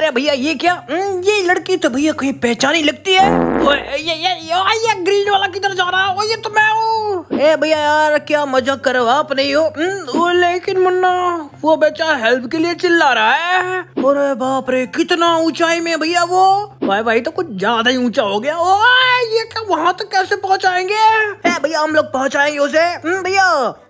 अरे भैया ये क्या? हम्म, ये लड़की तो भैया कहीं पहचानी लगती है। ये ये ये ये ग्रीन वाला किधर जा रहा है? ये तो मैं हूँ। ए भैया यार क्या मज़ा करो आप नहीं हो? वो लेकिन मुन्ना वो बेचारा हेल्प के लिए चिल्ला रहा है। अरे बाप रे कितना ऊंचाई में भैया वो? भाई भाई तो कुछ ज़्यादा ही ऊँचा हो गया। ओ ये क्या वहाँ तक तो कैसे पहुंचाएँगे? भैया हम लोग पहुंचाएँगे उसे। हम्म, भैया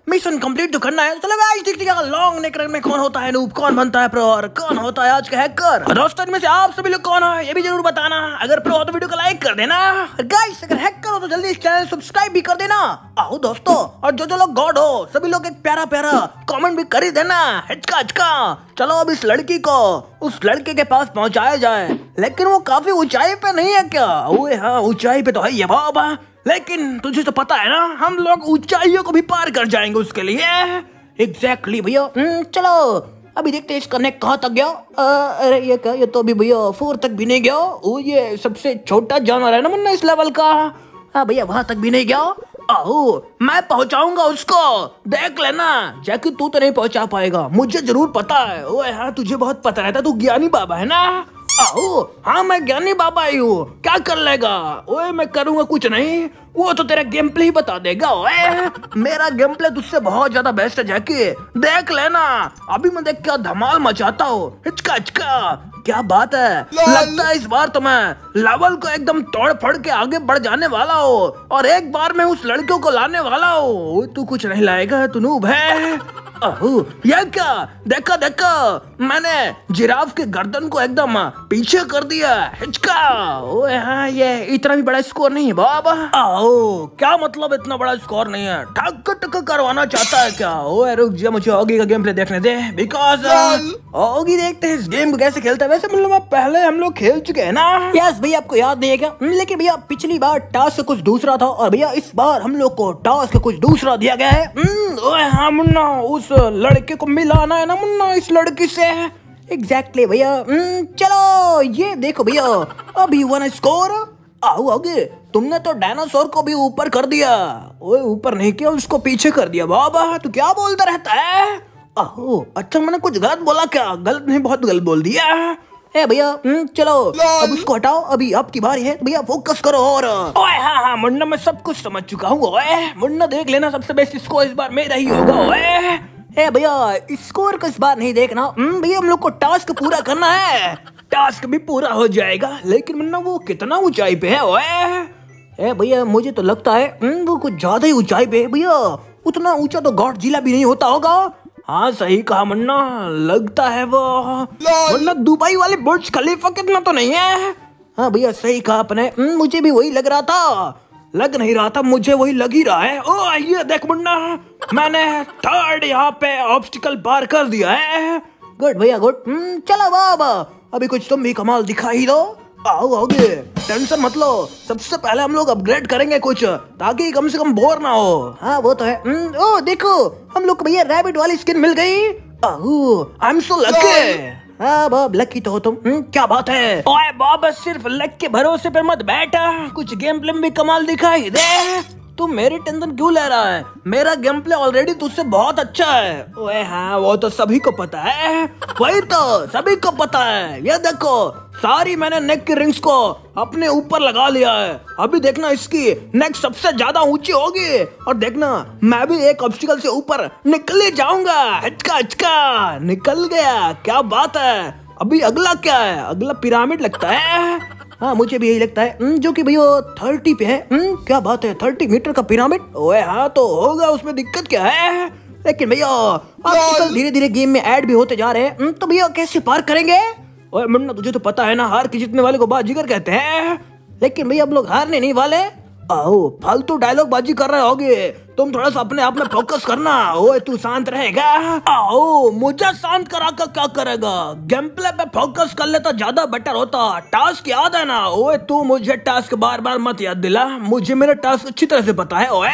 मिशन कंप्लीट तो करना है। चलो गाइस देखते हैं लॉन्ग नेक में कौन होता है नूप कौन बनता है प्रो और कौन होता है आज का हैकर दोस्तों इनमें से आप सभी लोग कौन है ये भी ज़रूर बताना। अगर प्रो हो तो वीडियो को लाइक कर देना। गाइस अगर हैकर हो तो जल्दी इस चैनल सब्सक्राइब भी कर देना। आओ दोस्तों और जो जो लोग गॉड हो सभी लोग एक प्यारा प्यारा कमेंट भी कर ही देना। हिचका हिचका। चलो अब इस लड़की को उस लड़के के पास पहुँचाया जाए। लेकिन वो काफ़ी ऊंचाई पे नहीं है क्या? ओए हाँ ऊंचाई पे तो है ये बाबा लेकिन तुझे तो पता है ना हम लोग ऊंचाइयों को भी पार कर जाएँगे उसके लिए। एग्जैक्टली भैया। हम्म, चलो। अभी देखते हैं इसका नेक कहाँ तक गया। अरे ये क्या ये तो अभी भैया फोर तक भी नहीं गया। ये सबसे छोटा जानवर है ना मुन्ना इस लेवल का। हाँ भैया वहाँ तक भी नहीं गया। आओ मैं पहुंचाऊँगा उसको। देख लेना। जैकी तू तो नहीं पहुँचा पाएगा। मुझे ज़रूर पता है। ओए हाँ तुझे बहुत पता रहता तू ज्ञानी बाबा है ना? आओ हाँ मैं ज्ञानी बाबा ही हूँ। क्या कर लेगा? ओए, मैं करूँगा कुछ नहीं। वो तो तेरा गेम प्ले ही बता देगा ओए। मेरा गेम प्ले तुझसे बहुत ज़्यादा बेस्ट है जैकी। देख लेना। अभी मैं देख क्या धमाल मचाता हूँ। हिचका हिचका। क्या बात है? लगता है इस बार तो मैं लेवल को एकदम तोड़ फोड़ के आगे बढ़ जाने वाला हो। और एक बार मैं उस लड़कियों को लाने वाला हूँ। तू कुछ नहीं लाएगा तू नूब है। अहो, ये क्या? देखा देखा। मैंने जिराफ के गर्दन को एकदम पीछे कर दिया। हिचका। ओए हाँ ये इतना भी बड़ा स्कोर नहीं है बाबा। आओ क्या मतलब इतना बड़ा स्कोर नहीं है? ठक टक करवाना चाहता है क्या? ओए रुक जा मुझे ओगी का गेम प्ले देखने दे बिकॉज़ ओगी देखते हैं इस गेम को कैसे खेलता है। वैसे मतलब अब पहले हम लोग खेल चुके हैं ना? यस भैया आपको याद नहीं है क्या? हम्म, लेकिन भैया पिछली बार टास्क कुछ दूसरा था और भैया इस बार हम लोग को टास्क कुछ दूसरा दिया गया है। हम्म, ओए हाँ मुन्ना उस लड़के को मिलाना है ना मुन्ना इस लड़की से? एग्जैक्टली भैया। हम्म, चलो ये देखो भैया अभी वन स्कोर आओ आगे। तुमने तो डायनासोर को भी ऊपर कर दिया। ओए ऊपर नहीं किया उसको पीछे कर दिया। बाबा तू क्या बोलता रहता है? आहो अच्छा मैंने कुछ गलत बोला क्या? गलत नहीं बहुत गलत बोल दिया। ए भैया हम्म, चलो अब उसको हटाओ अभी आपकी बारी है। भैया फोकस करो और ओए हाँ हाँ मुन्ना मैं सब कुछ समझ चुका हूँ ओए। मुन्ना देख लेना सबसे बेस्ट इसको इस बार मेरा ही होगा ओए। ए भैया स्कोर को इस बार नहीं देखना। हम्म, भैया हम लोग को टास्क पूरा करना है। टास्क भी पूरा हो जाएगा लेकिन मुन्ना वो कितना ऊंचाई पे है ओए। ए भैया मुझे तो लगता है हम्म, वो कुछ ज़्यादा ही ऊंचाई पे है भैया। उतना ऊँचा तो गॉड जिला भी नहीं होता होगा। हाँ सही कहा मुन्ना। लगता है वो। मुन्ना दुबई वाले बुर्ज खलीफा कितना तो नहीं है? हाँ भैया सही कहा आपने। हम्म, मुझे भी वही लग रहा था। लग नहीं रहा था मुझे वही लग ही रहा है। ओ ये देख मुन्ना। मैंने थर्ड यहाँ पे ऑब्स्टिकल पार कर दिया है। गुड भैया गुड। हम्म, चलो बाबा अभी कुछ तुम भी कमाल दिखा ही दो। आओ आओगे। टेंशन मत लो। सबसे पहले हम लोग अपग्रेड करेंगे कुछ ताकि कम से कम बोर ना हो। हाँ वो तो है। हम्म, ओ देखो हम लोग को भैया रैबिट वाली स्किन मिल गई। आई एम सो लकी हाँ बाब लकी तो हो तुम। हम्म, क्या बात है? ओए बाब सिर्फ़ लक के भरोसे पे मत बैठा। कुछ गेम प्ले में भी कमाल दिखाई दे। तू मेरी टेंशन क्यों ले रहा है? मेरा गेम प्ले ऑलरेडी तुझसे बहुत अच्छा है। ओए हाँ वो तो सभी को पता है। वही तो सभी को पता है। ये देखो सारी मैंने नेक की रिंग्स को अपने ऊपर लगा लिया है। अभी देखना इसकी नेक सबसे ज़्यादा ऊँची होगी। और देखना मैं भी एक ऑब्स्टिकल से ऊपर निकल ही जाऊँगा। हिचका हिचका निकल गया। क्या बात है? अभी अगला क्या है? अगला पिरामिड लगता है। हाँ मुझे भी यही लगता है। हम्म, जो कि भैया थर्टी पे है। हम्म, क्या बात है? थर्टी मीटर का पिरामिड ओए हाँ तो होगा उसमें दिक्कत क्या है? लेकिन भैया आजकल धीरे धीरे गेम में ऐड भी होते जा रहे हैं। हम्म, तो भैया कैसे पार करेंगे? ओए मुन्ना तुझे तो पता है ना हार के जीतने वाले को बाजीगर कहते हैं। लेकिन भैया अब लोग हारने नहीं वाले। आओ फालतू डायलॉग बाजी कर रहे होगे। तुम थोड़ा सा अपने आप में फोकस करना। ओए तू शांत रहेगा। आओ मुझे शांत करा कर क्या करेगा? गेम प्ले पे फोकस कर लेता ज़्यादा बेटर होता। टास्क याद है ना? ओए तू मुझे टास्क बार बार मत याद दिला। मुझे मेरा टास्क अच्छी तरह से पता है ओए।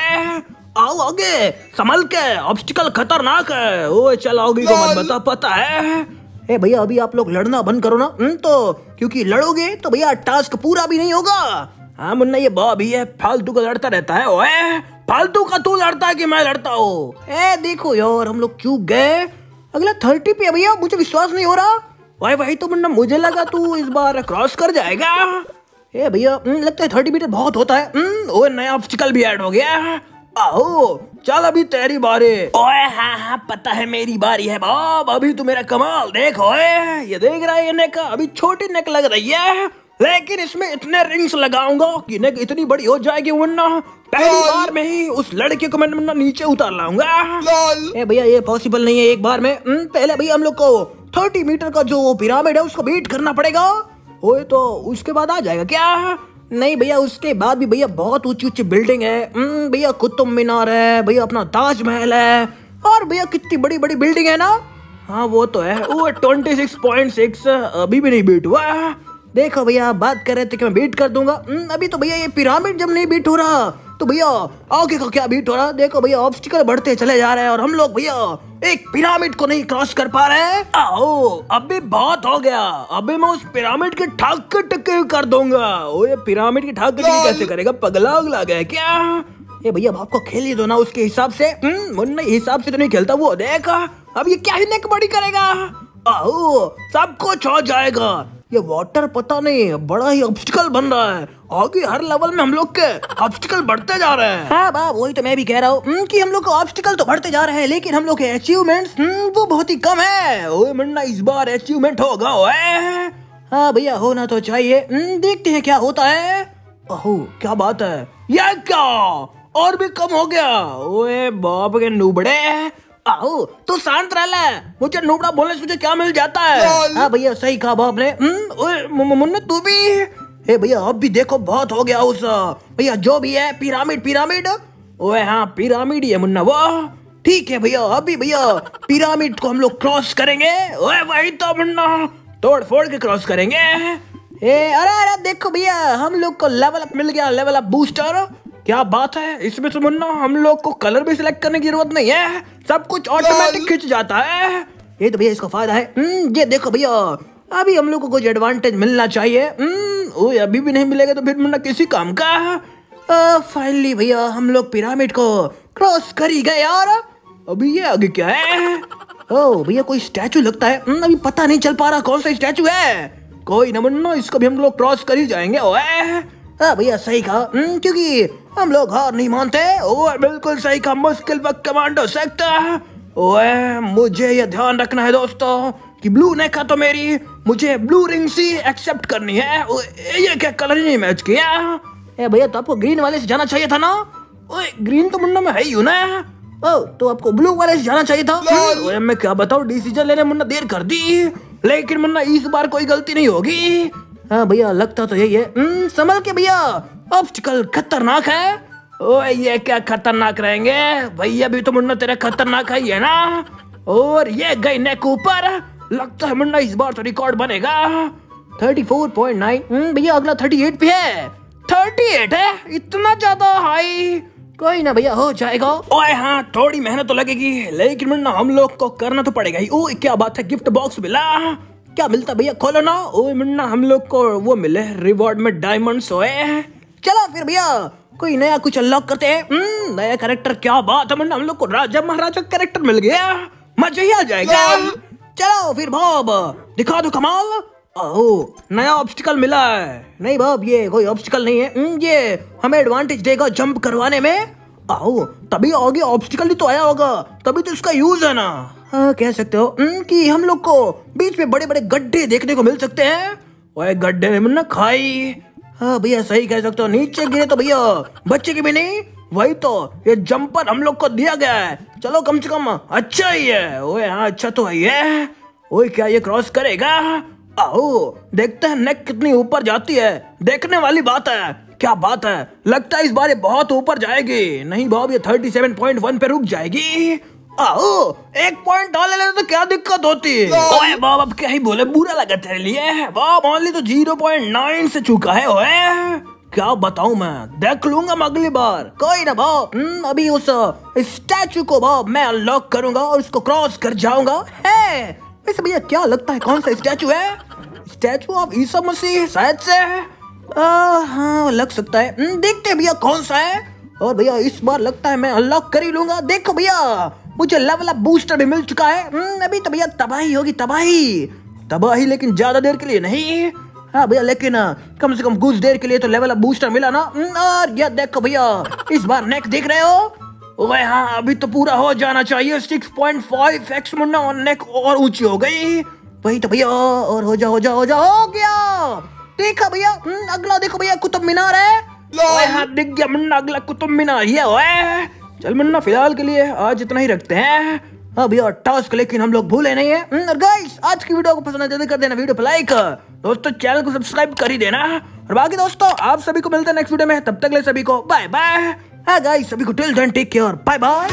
आओ आगे संभल के ऑब्स्टिकल खतरनाक है। ओए चल आओगी को मत बता पता है। ए भैया अभी आप लोग लड़ना बंद करो ना। हम्म, तो क्योंकि लड़ोगे तो भैया टास्क पूरा भी नहीं होगा। हाँ मुन्ना ये बॉ भी है फालतू का लड़ता रहता है। ओए फालतू का तू लड़ता है कि मैं लड़ता हूँ? ए देखो यार हम लोग चूक गए? अगला थर्टी पे भैया मुझे विश्वास नहीं हो रहा। भाई भाई तो मुन्ना मुझे लगा तू इस बार क्रॉस कर जाएगा। ए भैया हम्म, लगता है थर्टी मीटर बहुत होता है। हम्म, ओए नया ऑब्स्टिकल भी ऐड हो गया। आओ चल अभी तेरी बारी। ओए हाँ हाँ पता है मेरी बारी है बाब। अभी तू मेरा कमाल देख ओए। ये देख रहा है ये नेक। अभी छोटी नेक लग रही है। लेकिन इसमें इतने रिंग्स लगाऊँगा कि नेक इतनी बड़ी हो जाएगी वरना पहली बार में ही उस लड़के को मैं नीचे उतार लाऊँगा। ए भैया ये पॉसिबल नहीं है एक बार में। हम्म, पहले भैया हम लोग को थर्टी मीटर का जो पिरामिड है उसको बीट करना पड़ेगा। ओए तो उसके बाद आ जाएगा क्या? नहीं भैया उसके बाद भी भैया बहुत ऊँची ऊँची बिल्डिंग है। हम्म, भैया कुतुब मीनार है भैया अपना ताजमहल है। और भैया कितनी बड़ी बड़ी बिल्डिंग है ना? हाँ वो तो है। वो ट्वेंटी सिक्स पॉइंट सिक्स अभी भी नहीं बीट हुआ। देखो भैया बात कर रहे थे कि मैं बीट कर दूँगा। हम्म, अभी तो भैया ये पिरामिड जब नहीं बीट हो रहा। तो भैया आगे का क्या बीट हो रहा देखो भैया ऑब्स्टिकल बढ़ते चले जा रहे हैं और हम लोग भैया एक पिरामिड को नहीं क्रॉस कर पा रहे हैं। आओ अभी बहुत हो गया। अभी मैं उस पिरामिड के ठाक टक्के कर दूँगा। ओ ये पिरामिड की ठाक कैसे करेगा? पगला उगला गया क्या? ये भैया आपको खेल ही दो ना उसके हिसाब से। हम्म, मुन्ना हिसाब से तो नहीं खेलता वो देखा। अब ये क्या ही नेक बड़ी करेगा? आओ सब कुछ हो जाएगा। ये वाटर पता नहीं बड़ा ही ऑब्स्टिकल बन रहा है। आगे हर लेवल में हम लोग के ऑब्स्टिकल बढ़ते जा रहे हैं। हाँ बाप वही तो मैं भी कह रहा हूँ। कि हम लोग के ऑब्स्टिकल तो बढ़ते जा रहे हैं लेकिन हम लोग के अचीवमेंट्स वो बहुत ही कम है। ओए मुन्ना इस बार अचीवमेंट होगा ओए। हाँ भैया होना तो चाहिए। हम्म, देखते हैं क्या होता है। ओहो क्या बात है। ये क्या? और भी कम हो गया। ओए बाप के नुबड़े। आओ तो शांत रह मुझे नुबड़ा बोलने से मुझे क्या मिल जाता है? हाँ भैया सही कहा बाप ने। हम्म, मुन्ना तू भी? ए भैया अब भी देखो बहुत हो गया उस भैया जो भी है पिरामिड पिरामिड। ओए हाँ पिरामिड ही है मुन्ना वो ठीक है भैया अभी भैया पिरामिड को हम लोग क्रॉस करेंगे। ओए वही तो मुन्ना तोड़ फोड़ के क्रॉस करेंगे। ए अरे अरे देखो भैया हम लोग को लेवल अप मिल गया लेवल अप बूस्टर क्या बात है? इसमें तो मुन्ना हम लोग को कलर भी सिलेक्ट करने की ज़रूरत नहीं है। सब कुछ ऑटोमेटिक खिंच जाता है। ये तो भैया इसका फ़ायदा है। हम्म, ये देखो भैया अभी हम लोग को कुछ एडवांटेज मिलना चाहिए। हम्म, ओए अभी भी नहीं मिलेगा तो फिर मुन्ना किसी काम का फाइनली भैया हम लोग पिरामिड को क्रॉस कर ही गए यार। अभी ये आगे क्या है? ओ भैया कोई स्टैचू लगता है? हम्म, अभी पता नहीं चल पा रहा कौन सा स्टैचू है। कोई ना मुन्ना इसको भी हम लोग क्रॉस कर ही जाएँगे ओए। हाँ भैया सही कहा। हम्म, क्योंकि हम लोग हार नहीं मानते। बिल्कुल सही कहा। मुश्किल वक्त कमांडो सकता है ओए मुझे ये ध्यान रखना है दोस्तों कि ब्लू ने कहा तो मेरी मुझे ब्लू रिंग सी एक्सेप्ट करनी है। ये क्या कलर नहीं मैच किया ए भैया तो आपको ग्रीन वाले से जाना चाहिए था ना? ओए ग्रीन तो मुन्ना में है ही ना? ओ तो आपको ब्लू वाले से जाना चाहिए था? ओए मैं क्या बताऊँ डिसीज़न लेने मुन्ना देर कर दी। लेकिन मुन्ना इस बार कोई गलती नहीं होगी। हाँ भैया लगता तो यही है। हम्म, संभल के भैया ऑब्स्टिकल खतरनाक है। ओए ये क्या खतरनाक रहेंगे? भैया भी तो मुन्ना तेरा खतरनाक है ये ना? और ये गई नेक ऊपर। लगता है मुन्ना इस बार तो रिकॉर्ड बनेगा। थर्टी फोर पॉइंट नाइन भैया अगला थर्टी एट पे है। थर्टी एट है? इतना ज़्यादा हाई कोई ना भैया हो जाएगा। ओए हाँ थोड़ी मेहनत तो लगेगी लेकिन मुन्ना हम लोग को करना तो पड़ेगा ही। ओ क्या बात है गिफ्ट बॉक्स मिला। क्या मिलता भैया? खोलो ना। ओ मुन्ना हम लोग को वो मिले रिवॉर्ड में डायमंड्स होए चलो फिर भैया। कोई नया कुछ अनलॉक करते हैं? हम्म, नया कैरेक्टर क्या बात है मुन्ना। हम लोग को राजा महाराजा कैरेक्टर मिल गया। मज़ा ही आ जाएगा। चलो फिर भाब दिखा दो कमाल। ओह नया ऑब्स्टिकल मिला है। नहीं भाब ये कोई ऑब्स्टिकल नहीं है। हम्म, ये हमें एडवांटेज देगा जंप करवाने में। आओ तभी आगे ऑब्स्टिकल ही तो आया होगा। तभी तो इसका यूज़ है ना। हाँ कह सकते हो। कि हम लोग को बीच में बड़े बड़े गड्ढे देखने को मिल सकते हैं। ओए, गड्ढे में ना खाई। हाँ भैया, सही कह सकते हो। नीचे गिरे तो भैया, बच्चे की भी नहीं। वही तो ये जंपर हम लोग को दिया गया है। चलो, कम से कम अच्छा ही है। ओए हाँ अच्छा तो है ये ओए, क्या ये क्रॉस करेगा? आओ, देखते हैं नेक कितनी ऊपर जाती है। देखने वाली बात है। क्या बात है? लगता है इस बार ये बहुत ऊपर जाएगी। नहीं बाब ये थर्टी सेवन पॉइंट वन पे रुक जाएगी। आओ एक पॉइंट डाल ले तो क्या दिक्कत होती? है ओए बाब अब क्या ही बोले बुरा लगा तेरे लिए बाब ओनली तो ज़ीरो पॉइंट नाइन से चुका है ओए। क्या बताऊँ मैं? देख लूँगा मैं अगली बार। कोई ना भाव हम्म, अभी उस स्टैचू को भाव मैं अनलॉक करूँगा और उसको क्रॉस कर जाऊँगा। है? वैसे भैया क्या लगता है कौन सा स्टैचू है? स्टैचू ऑफ़ ईसा मसीह शायद से। आ, हाँ लग सकता है। हम्म, देखते भैया कौन सा है। और भैया इस बार लगता है मैं अनलॉक कर ही लूँगा। देखो भैया। मुझे लेवल अप बूस्टर भी मिल चुका है। हम्म, अभी तो भैया तबाही होगी तबाही। तबाही लेकिन ज़्यादा देर के लिए नहीं। हाँ भैया लेकिन कम से कम कुछ देर के लिए तो लेवल अप बूस्टर मिला ना। हम्म, और ये देखो भैया इस बार नेक देख रहे हो? वह हाँ अभी तो पूरा हो जाना चाहिए। 6.5 एक्स मुन्ना और नेक और ऊँची हो गई। वही तो भैया और हो जा हो जा हो जा हो गया। देखा भैया हम्म, अगला देखो भैया कुतुब मीनार है। हाँ दिख गया मुन्ना अगला कुतुब मीनार ये ओए चल मुन्ना फ़िलहाल के लिए आज इतना ही रखते हैं। हाँ भैया टास्क लेकिन हम लोग भूले नहीं है? हम्म, और गाइस आज की वीडियो को पसंद आए जल्दी कर देना वीडियो पे लाइक दोस्तों चैनल को सब्सक्राइब कर ही देना। और बाकी दोस्तों आप सभी को मिलते हैं नेक्स्ट वीडियो में। तब तक ले सभी को बाय बाय हाँ गाइस सभी को till then take care bye bye